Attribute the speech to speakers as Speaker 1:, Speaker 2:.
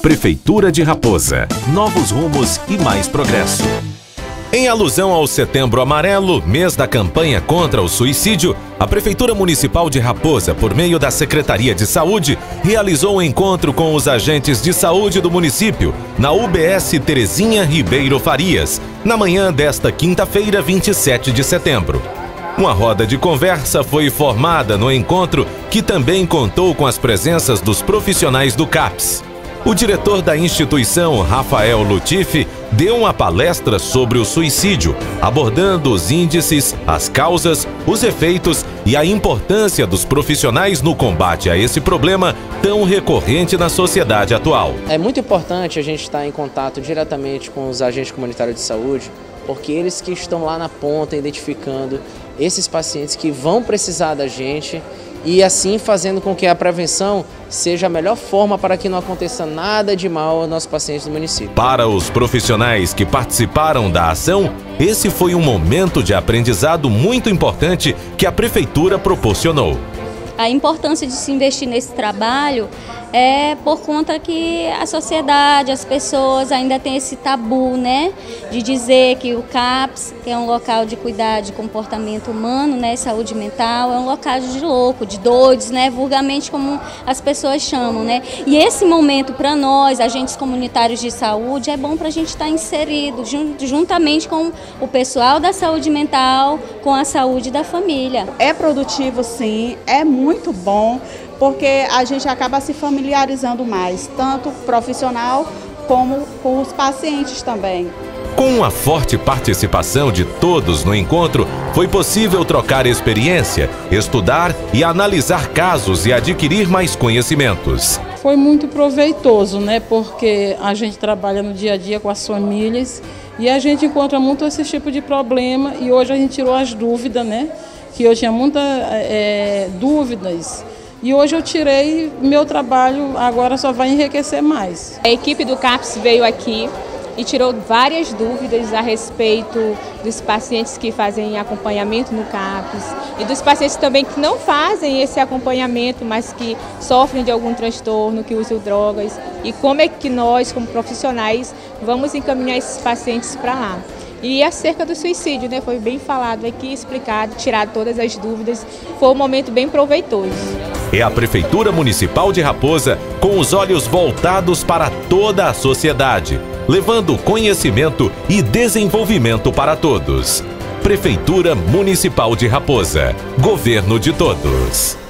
Speaker 1: Prefeitura de Raposa. Novos rumos e mais progresso. Em alusão ao Setembro Amarelo, mês da campanha contra o suicídio, a Prefeitura Municipal de Raposa, por meio da Secretaria de Saúde, realizou um encontro com os agentes de saúde do município, na UBS Terezinha Ribeiro Farias, na manhã desta quinta-feira, 27 de setembro. Uma roda de conversa foi formada no encontro, que também contou com as presenças dos profissionais do CAPS. O diretor da instituição, Rafael Lutifi, deu uma palestra sobre o suicídio, abordando os índices, as causas, os efeitos e a importância dos profissionais no combate a esse problema tão recorrente na sociedade atual.
Speaker 2: É muito importante a gente estar em contato diretamente com os agentes comunitários de saúde, porque eles que estão lá na ponta identificando esses pacientes que vão precisar da gente e assim fazendo com que a prevenção seja a melhor forma para que não aconteça nada de mal aos nossos pacientes do município.
Speaker 1: Para os profissionais que participaram da ação, esse foi um momento de aprendizado muito importante que a prefeitura proporcionou.
Speaker 3: A importância de se investir nesse trabalho é por conta que a sociedade, as pessoas ainda têm esse tabu, né, de dizer que o CAPS, que é um local de cuidar de comportamento humano, né, saúde mental, é um local de louco, de doidos, né, vulgarmente como as pessoas chamam, né. E esse momento para nós, agentes comunitários de saúde, é bom para a gente estar tá inserido juntamente com o pessoal da saúde mental, com a saúde da família.
Speaker 4: É produtivo, sim, é muito bom porque a gente acaba se familiarizando mais, tanto profissional como com os pacientes também.
Speaker 1: Com a forte participação de todos no encontro, foi possível trocar experiência, estudar e analisar casos e adquirir mais conhecimentos.
Speaker 5: Foi muito proveitoso, né? Porque a gente trabalha no dia a dia com as famílias e a gente encontra muito esse tipo de problema e hoje a gente tirou as dúvidas, né? Que eu tinha muitas é, dúvidas e hoje eu tirei meu trabalho, agora só vai enriquecer mais.
Speaker 6: A equipe do CAPS veio aqui e tirou várias dúvidas a respeito dos pacientes que fazem acompanhamento no CAPS e dos pacientes também que não fazem esse acompanhamento, mas que sofrem de algum transtorno, que usam drogas e como é que nós, como profissionais, vamos encaminhar esses pacientes para lá. E acerca do suicídio, né, foi bem falado aqui, explicado, tirado todas as dúvidas, foi um momento bem proveitoso
Speaker 1: é a Prefeitura Municipal de Raposa com os olhos voltados para toda a sociedade, levando conhecimento e desenvolvimento para todos. Prefeitura Municipal de Raposa. Governo de todos.